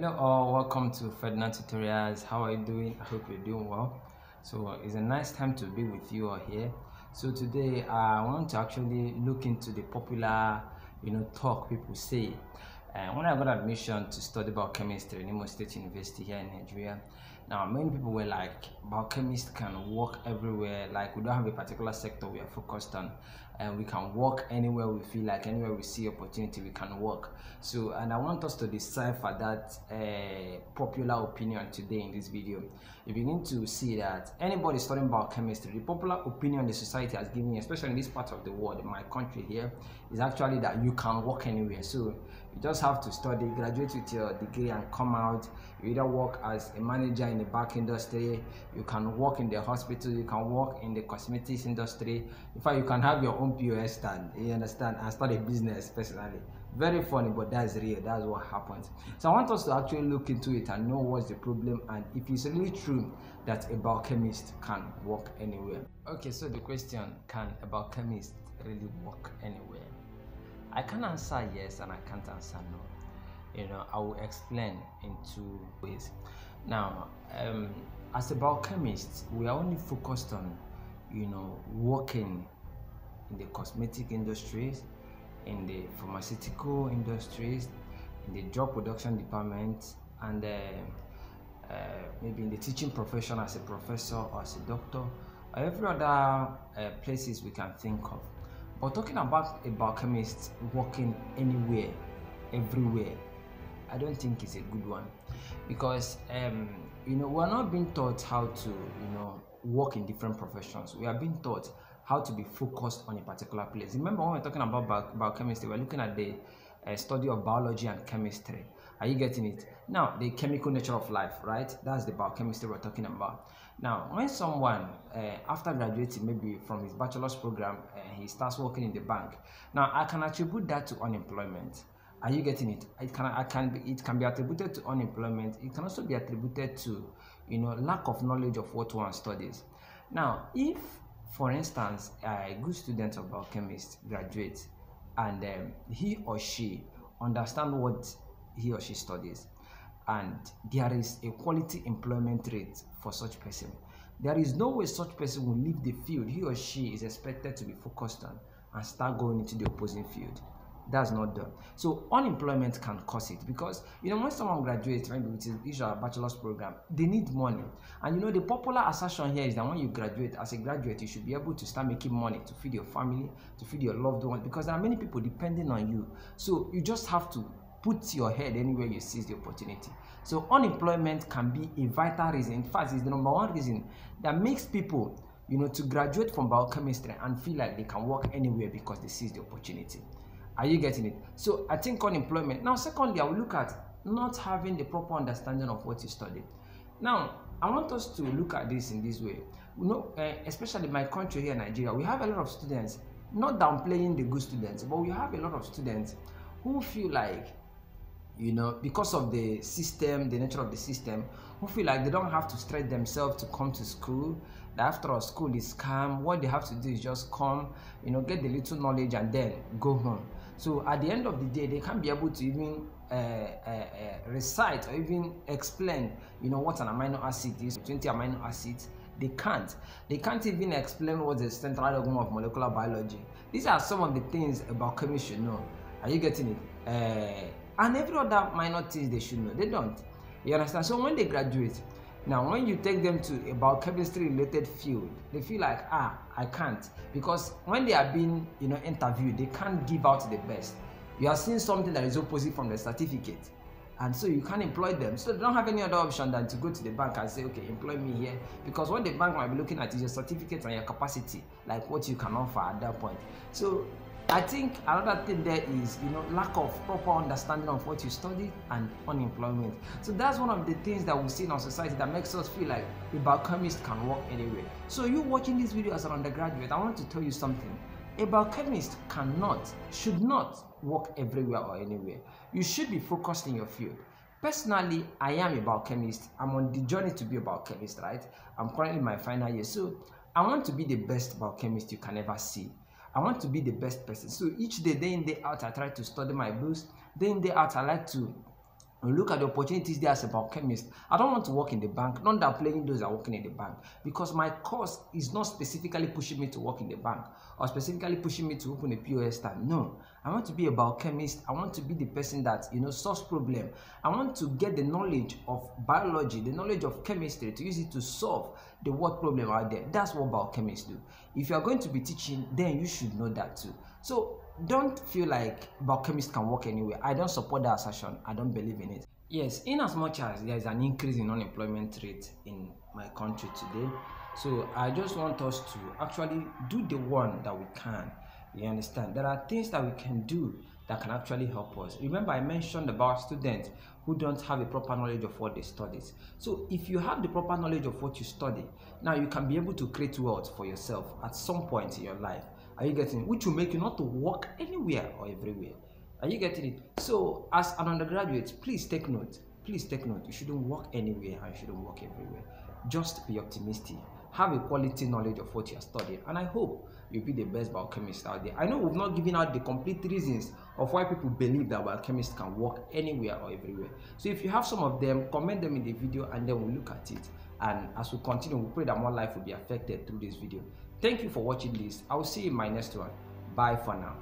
Hello all, welcome to Ferdinand Tutorials. How are you doing? I hope you're doing well. So it's a nice time to be with you all here. So today uh, I want to actually look into the popular, you know, talk people say. And when I got admission to study biochemistry in Imo State University here in Nigeria, now many people were like, biochemists can work everywhere. Like we don't have a particular sector we are focused on, and we can work anywhere we feel like, anywhere we see opportunity, we can work. So, and I want us to decipher that uh, popular opinion today in this video. If you begin to see that anybody studying biochemistry, the popular opinion the society has given, especially in this part of the world, in my country here, is actually that you can work anywhere. So you just have to study, graduate with your degree, and come out. You either work as a manager in the back industry, you can work in the hospital, you can work in the cosmetics industry. In fact, you can have your own POS stand. You understand? And start a business personally. Very funny, but that's real. That's what happens. So I want us to actually look into it and know what's the problem and if it's really true that a biochemist can work anywhere. Okay, so the question: Can a biochemist really work anywhere? I can answer yes and I can't answer no. You know, I will explain in two ways. Now, um, as a biochemist, we are only focused on, you know, working in the cosmetic industries, in the pharmaceutical industries, in the drug production department, and uh, uh, maybe in the teaching profession as a professor or as a doctor, or every other uh, places we can think of. But talking about a biochemist working anywhere, everywhere, I don't think it's a good one because um, you know we're not being taught how to you know work in different professions. We are being taught how to be focused on a particular place. Remember when we're talking about bio biochemistry, we're looking at the uh, study of biology and chemistry. Are you getting it? Now, the chemical nature of life, right? That's the biochemistry we're talking about. Now, when someone, uh, after graduating maybe from his bachelor's program, uh, he starts working in the bank. Now, I can attribute that to unemployment. Are you getting it? It can, I can be, it can be attributed to unemployment. It can also be attributed to, you know, lack of knowledge of what one studies. Now, if, for instance, a good student of biochemist graduates and um, he or she understand what he or she studies and there is a quality employment rate for such person there is no way such person will leave the field he or she is expected to be focused on and start going into the opposing field that's not done. So unemployment can cause it because you know when someone graduates maybe with his a bachelor's program they need money. And you know the popular assertion here is that when you graduate as a graduate you should be able to start making money to feed your family to feed your loved ones because there are many people depending on you. So you just have to put your head anywhere you seize the opportunity. So unemployment can be a vital reason. In fact it's the number one reason that makes people you know to graduate from biochemistry and feel like they can work anywhere because they seize the opportunity are you getting it? So I think unemployment. Now, secondly, I will look at not having the proper understanding of what you studied. Now, I want us to look at this in this way. You know, uh, especially my country here, Nigeria, we have a lot of students, not downplaying the good students, but we have a lot of students who feel like, you know, because of the system, the nature of the system, who feel like they don't have to stretch themselves to come to school. That after all, school is calm. What they have to do is just come, you know, get the little knowledge and then go home. So at the end of the day, they can't be able to even uh, uh, uh, recite or even explain, you know, what an amino acid is, 20 amino acids. They can't. They can't even explain what the central dogma of molecular biology. These are some of the things about chemistry you know. Are you getting it? Uh, and every other minor things they should know. They don't. You understand? So when they graduate, now, when you take them to a biochemistry related field, they feel like, ah, I can't. Because when they are being, you know, interviewed, they can't give out the best. You are seeing something that is opposite from the certificate. And so you can't employ them. So they don't have any other option than to go to the bank and say, okay, employ me here. Because what the bank might be looking at is your certificate and your capacity, like what you can offer at that point. So I think another thing there is, you know, lack of proper understanding of what you study and unemployment. So that's one of the things that we see in our society that makes us feel like a biochemist can work anywhere. So you watching this video as an undergraduate, I want to tell you something. A biochemist cannot, should not work everywhere or anywhere. You should be focused in your field. Personally, I am a biochemist. I'm on the journey to be a biochemist, right? I'm currently in my final year. So I want to be the best biochemist you can ever see. I want to be the best person. So each day, day in, day out, I try to study my books. Day in, day out, I like to and look at the opportunities there as a biochemist. I don't want to work in the bank, not that playing those are working in the bank, because my course is not specifically pushing me to work in the bank or specifically pushing me to open a POS stand. No, I want to be a biochemist. I want to be the person that you know solves problem. I want to get the knowledge of biology, the knowledge of chemistry to use it to solve the world problem out there. That's what biochemists do. If you are going to be teaching, then you should know that too. So don't feel like biochemists can work anywhere. I don't support that assertion. I don't believe in it. Yes, in as much as there is an increase in unemployment rate in my country today, so I just want us to actually do the one that we can. You understand? There are things that we can do that can actually help us. Remember, I mentioned about students who don't have a proper knowledge of what they study. So, if you have the proper knowledge of what you study, now you can be able to create wealth for yourself at some point in your life. Are you getting it? Which will make you not to work anywhere or everywhere. Are you getting it? So, as an undergraduate, please take note. Please take note. You shouldn't work anywhere and you shouldn't work everywhere. Just be optimistic. Have a quality knowledge of what you're studying. And I hope you'll be the best biochemist out there. I know we've not given out the complete reasons of why people believe that biochemists can work anywhere or everywhere. So if you have some of them, comment them in the video and then we'll look at it. And as we continue, we pray that more life will be affected through this video. Thank you for watching this. I will see you in my next one. Bye for now.